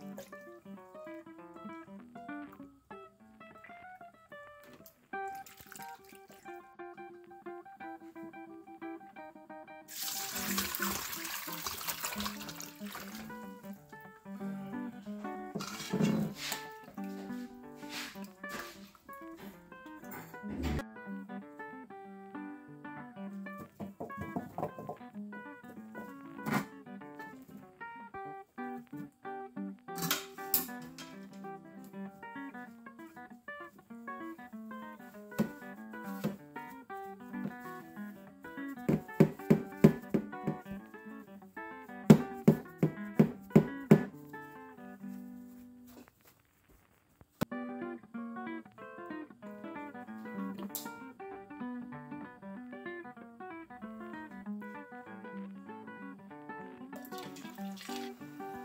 うん。うん。